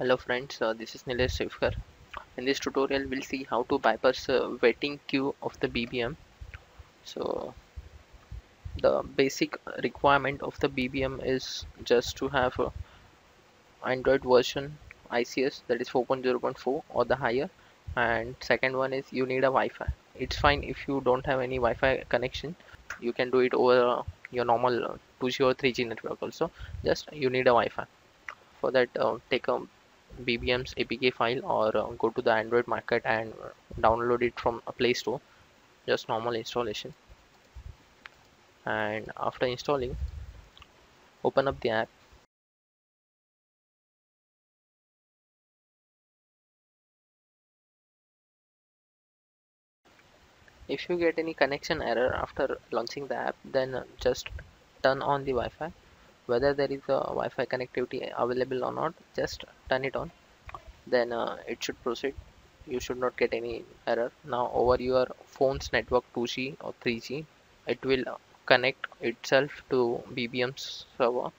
Hello friends, uh, this is Nilesh Sivkar. In this tutorial, we'll see how to bypass uh, waiting queue of the BBM. So the basic requirement of the BBM is just to have a Android version ICS that is 4.0.4 or the higher and second one is you need a Wi-Fi. It's fine if you don't have any Wi-Fi connection you can do it over uh, your normal 2G or 3G network also just you need a Wi-Fi for that uh, take a BBM's APK file or uh, go to the Android market and download it from a Play Store. Just normal installation. And after installing open up the app. If you get any connection error after launching the app then just turn on the Wi-Fi. Whether there is a Wi-Fi connectivity available or not just turn it on then uh, it should proceed. You should not get any error. Now over your phone's network 2G or 3G it will connect itself to BBM's server.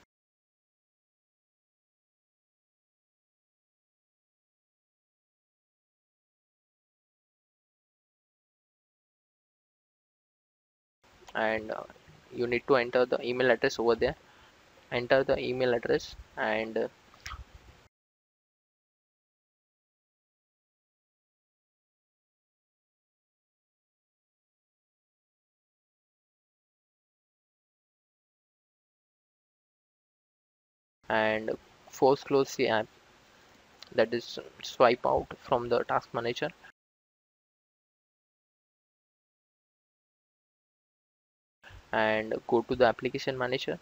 And uh, you need to enter the email address over there. Enter the email address and uh, and force close the app. That is swipe out from the task manager. And go to the application manager.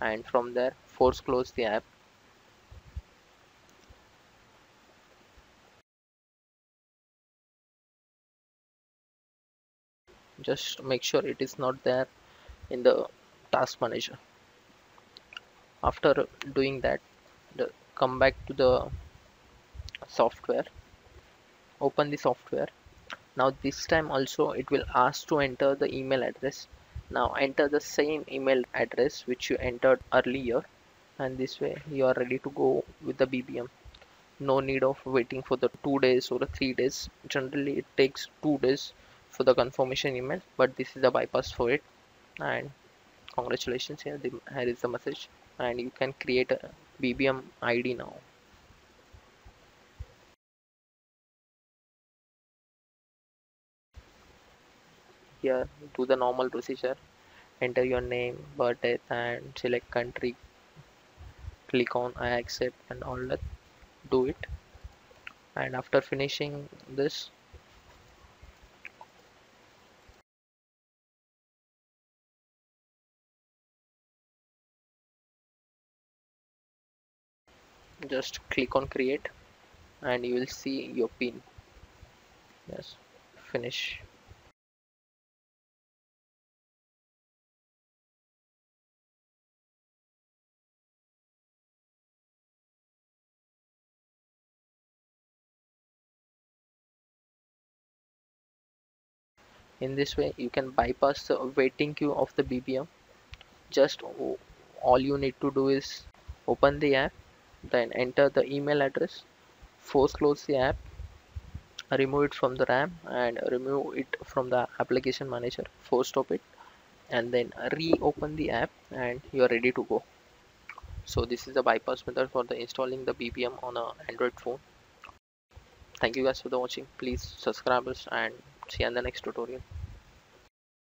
And from there force close the app just make sure it is not there in the task manager. After doing that the, come back to the software open the software. Now this time also it will ask to enter the email address. Now enter the same email address which you entered earlier and this way you are ready to go with the BBM no need of waiting for the two days or the three days. Generally it takes two days for the confirmation email but this is the bypass for it. And congratulations here, the, here is the message. And you can create a BBM ID now. Here do the normal procedure. Enter your name birthday and select country. Click on I accept and all that. Do it. And after finishing this just click on create and you will see your pin. Yes finish. In this way you can bypass the waiting queue of the BBM just all you need to do is open the app then enter the email address force close the app remove it from the RAM and remove it from the application manager. Force stop it and then reopen the app and you are ready to go. So this is the bypass method for the installing the BBM on a Android phone. Thank you guys for the watching. Please subscribe us and see you in the next tutorial